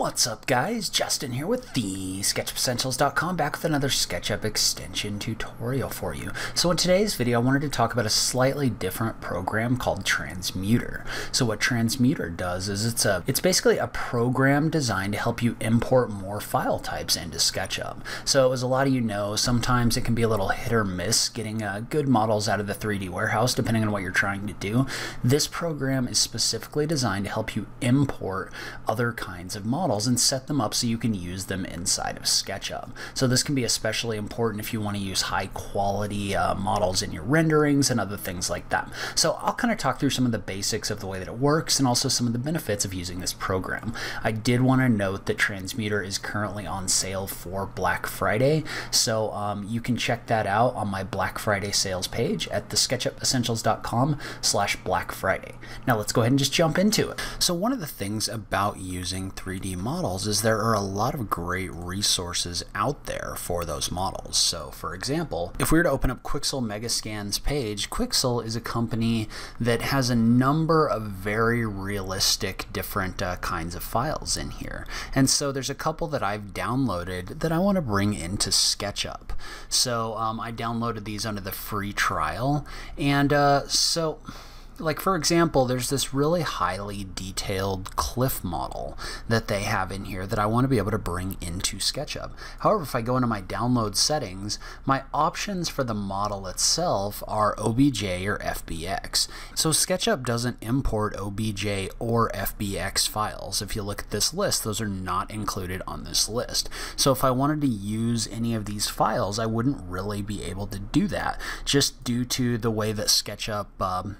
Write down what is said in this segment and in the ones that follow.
What's up guys, Justin here with the SketchUpEssentials.com back with another SketchUp extension tutorial for you. So in today's video I wanted to talk about a slightly different program called Transmutr. So what Transmutr does is it's a it's basically a program designed to help you import more file types into SketchUp. So as a lot of you know, sometimes it can be a little hit or miss getting uh, good models out of the 3D warehouse depending on what you're trying to do. This program is specifically designed to help you import other kinds of models models and set them up so you can use them inside of SketchUp. So this can be especially important if you want to use high quality uh, models in your renderings and other things like that. So I'll kind of talk through some of the basics of the way that it works and also some of the benefits of using this program. I did want to note that Transmutr is currently on sale for Black Friday, so um, you can check that out on my Black Friday sales page at the SketchUpEssentials.com slash Black Friday. Now let's go ahead and just jump into it. So one of the things about using 3D models is there are a lot of great resources out there for those models. So for example, if we were to open up Quixel Megascans page, Quixel is a company that has a number of very realistic different uh, kinds of files in here. And so there's a couple that I've downloaded that I want to bring into SketchUp. So um, I downloaded these under the free trial. And uh, so like for example, there's this really highly detailed cliff model that they have in here that I want to be able to bring into SketchUp. However, if I go into my download settings, my options for the model itself are OBJ or FBX. So SketchUp doesn't import OBJ or FBX files. If you look at this list, those are not included on this list. So if I wanted to use any of these files, I wouldn't really be able to do that just due to the way that SketchUp um,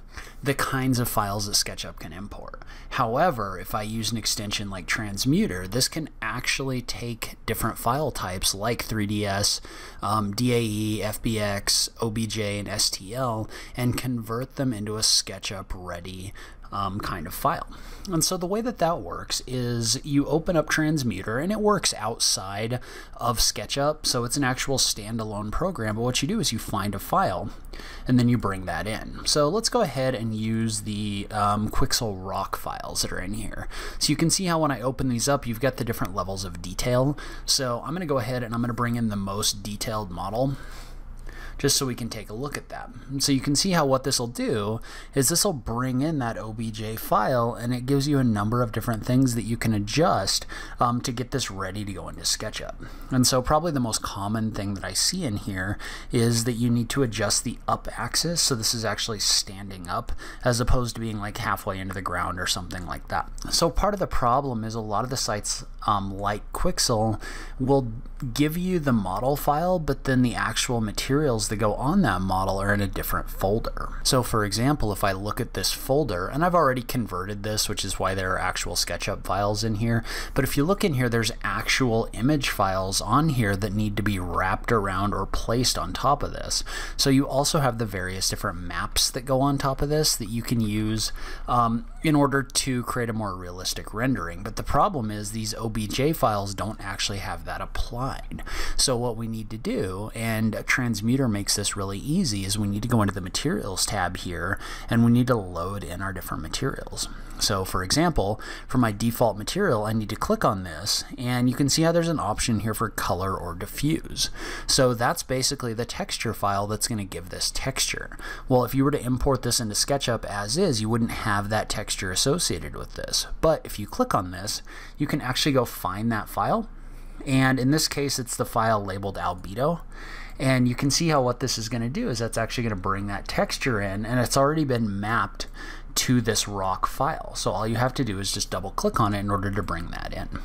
kinds of files that SketchUp can import. However, if I use an extension like Transmutr, this can actually take different file types like 3ds, um, DAE, FBX, OBJ, and STL and convert them into a SketchUp ready um, kind of file. And so the way that that works is you open up Transmutr and it works outside of SketchUp, so it's an actual standalone program. But what you do is you find a file and then you bring that in. So let's go ahead and use the um, Quixel Rock files that are in here. So you can see how when I open these up, you've got the different levels of detail. So I'm going to go ahead and I'm going to bring in the most detailed model just so we can take a look at them. So you can see how what this will do is this will bring in that OBJ file and it gives you a number of different things that you can adjust um, to get this ready to go into SketchUp. And so probably the most common thing that I see in here is that you need to adjust the up axis. So this is actually standing up as opposed to being like halfway into the ground or something like that. So part of the problem is a lot of the sites um, like Quixel will give you the model file, but then the actual materials that go on that model are in a different folder. So for example, if I look at this folder, and I've already converted this, which is why there are actual SketchUp files in here, but if you look in here, there's actual image files on here that need to be wrapped around or placed on top of this. So you also have the various different maps that go on top of this that you can use um, in order to create a more realistic rendering. But the problem is these OBJ files don't actually have that applied so what we need to do, and Transmutr makes this really easy, is we need to go into the Materials tab here, and we need to load in our different materials. So for example, for my default material, I need to click on this, and you can see how there's an option here for color or diffuse. So that's basically the texture file that's going to give this texture. Well, if you were to import this into SketchUp as is, you wouldn't have that texture associated with this. But if you click on this, you can actually go find that file and in this case it's the file labeled albedo. And you can see how what this is going to do is that's actually going to bring that texture in and it's already been mapped to this rock file. So all you have to do is just double click on it in order to bring that in.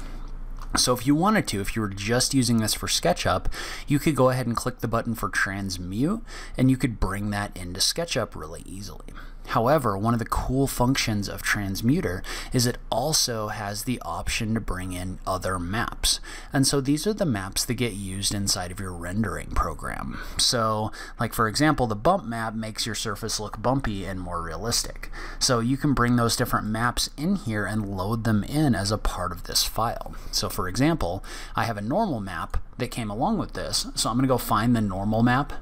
So if you wanted to, if you were just using this for SketchUp, you could go ahead and click the button for Transmute, and you could bring that into SketchUp really easily. However, one of the cool functions of Transmutr is it also has the option to bring in other maps. And so these are the maps that get used inside of your rendering program. So, like for example, the bump map makes your surface look bumpy and more realistic. So you can bring those different maps in here and load them in as a part of this file. So for example, I have a normal map that came along with this. So I'm going to go find the normal map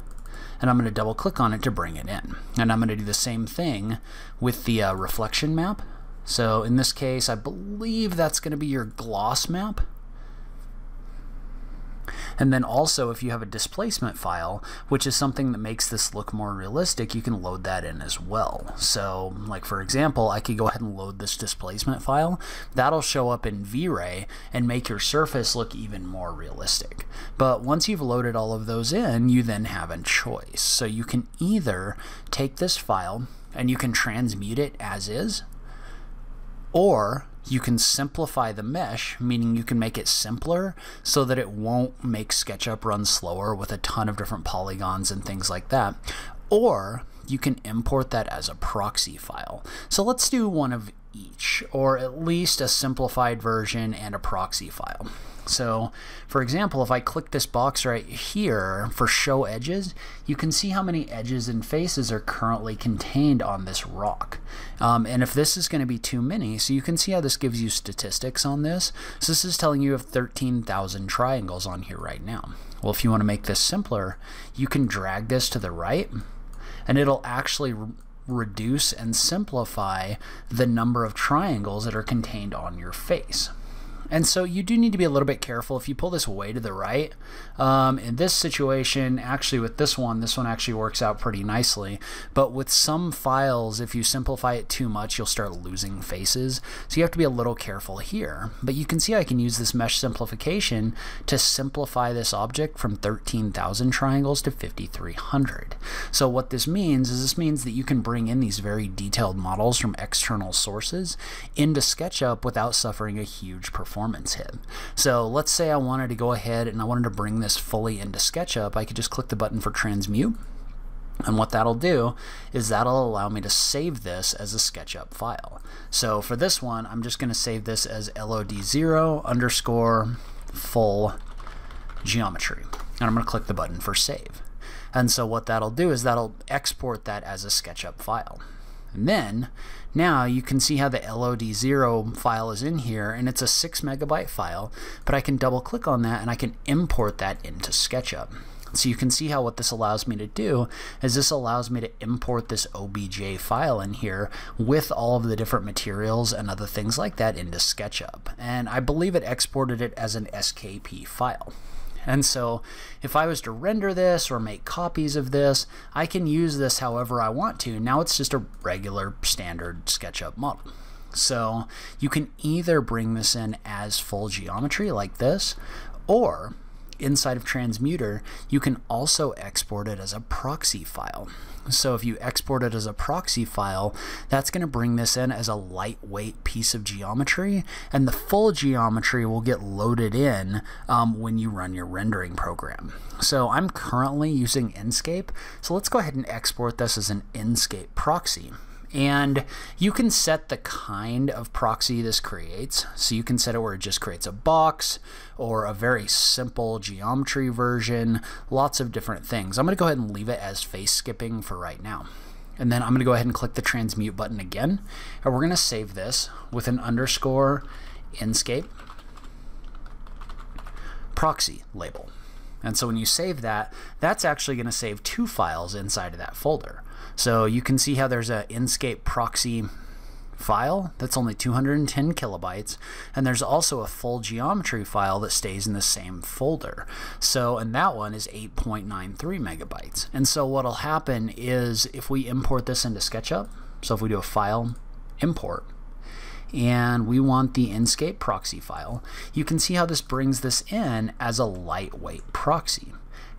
and I'm going to double click on it to bring it in. And I'm going to do the same thing with the uh, reflection map. So in this case, I believe that's going to be your gloss map. And then also, if you have a displacement file, which is something that makes this look more realistic, you can load that in as well. So, like for example, I could go ahead and load this displacement file. That'll show up in V-Ray and make your surface look even more realistic. But once you've loaded all of those in, you then have a choice. So you can either take this file and you can transmute it as is, or you can simplify the mesh, meaning you can make it simpler so that it won't make SketchUp run slower with a ton of different polygons and things like that. Or you can import that as a proxy file. So let's do one of each, or at least a simplified version and a proxy file. So, for example, if I click this box right here for show edges, you can see how many edges and faces are currently contained on this rock. Um, and if this is going to be too many, so you can see how this gives you statistics on this. So this is telling you have 13,000 triangles on here right now. Well, if you want to make this simpler, you can drag this to the right, and it'll actually reduce and simplify the number of triangles that are contained on your face. And so you do need to be a little bit careful if you pull this way to the right. Um, in this situation, actually with this one, this one actually works out pretty nicely. But with some files, if you simplify it too much, you'll start losing faces. So you have to be a little careful here. But you can see I can use this mesh simplification to simplify this object from 13,000 triangles to 5,300. So what this means is this means that you can bring in these very detailed models from external sources into SketchUp without suffering a huge performance performance hit. So let's say I wanted to go ahead and I wanted to bring this fully into SketchUp. I could just click the button for transmute. And what that'll do is that'll allow me to save this as a SketchUp file. So for this one, I'm just going to save this as LOD0 underscore full geometry. And I'm going to click the button for save. And so what that'll do is that'll export that as a SketchUp file. And then now you can see how the LOD0 file is in here and it's a 6 megabyte file, but I can double click on that and I can import that into SketchUp. So you can see how what this allows me to do is this allows me to import this OBJ file in here with all of the different materials and other things like that into SketchUp. And I believe it exported it as an SKP file. And so if I was to render this or make copies of this, I can use this however I want to. Now it's just a regular standard SketchUp model. So you can either bring this in as full geometry like this, or inside of Transmutr, you can also export it as a proxy file. So if you export it as a proxy file, that's going to bring this in as a lightweight piece of geometry, and the full geometry will get loaded in um, when you run your rendering program. So I'm currently using Enscape, so let's go ahead and export this as an Enscape proxy. And you can set the kind of proxy this creates. So you can set it where it just creates a box or a very simple geometry version, lots of different things. I'm going to go ahead and leave it as face skipping for right now. And then I'm going to go ahead and click the transmute button again. And we're going to save this with an underscore Enscape proxy label. And so when you save that, that's actually going to save two files inside of that folder. So you can see how there's a Enscape proxy file that's only 210 kilobytes and there's also a full geometry file that stays in the same folder so and that one is 8.93 megabytes and so what'll happen is if we import this into SketchUp so if we do a file import and we want the Enscape proxy file you can see how this brings this in as a lightweight proxy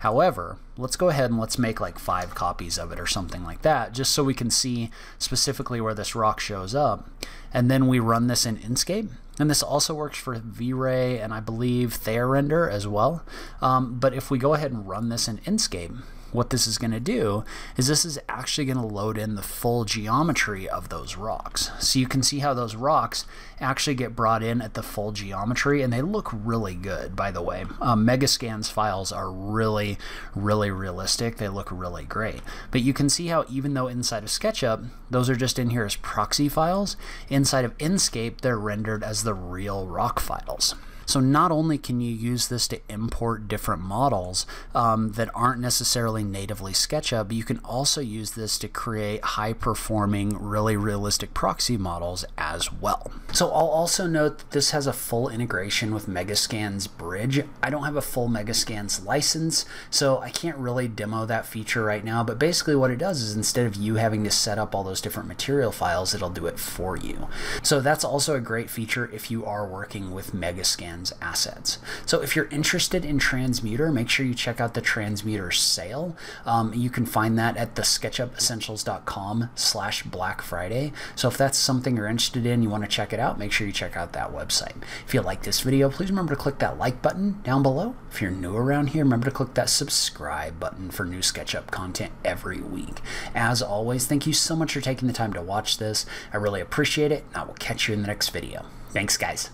However, let's go ahead and let's make like five copies of it or something like that, just so we can see specifically where this rock shows up. And then we run this in Enscape. And this also works for V-Ray and I believe Thea Render as well. Um, but if we go ahead and run this in Enscape, what this is going to do is this is actually going to load in the full geometry of those rocks. So you can see how those rocks actually get brought in at the full geometry and they look really good by the way. Um, Megascans files are really really realistic. They look really great. But you can see how even though inside of SketchUp those are just in here as proxy files, inside of Enscape they're rendered as the real rock files. So not only can you use this to import different models um, that aren't necessarily natively SketchUp, but you can also use this to create high performing, really realistic proxy models as well. So I'll also note that this has a full integration with Megascans Bridge. I don't have a full Megascans license, so I can't really demo that feature right now, but basically what it does is instead of you having to set up all those different material files, it'll do it for you. So that's also a great feature if you are working with Megascans assets. So if you're interested in Transmutr, make sure you check out the Transmutr sale. Um, you can find that at the sketchupessentials.com slash Black Friday. So if that's something you're interested in, you want to check it out, make sure you check out that website. If you like this video, please remember to click that like button down below. If you're new around here, remember to click that subscribe button for new SketchUp content every week. As always, thank you so much for taking the time to watch this. I really appreciate it, and I will catch you in the next video. Thanks, guys.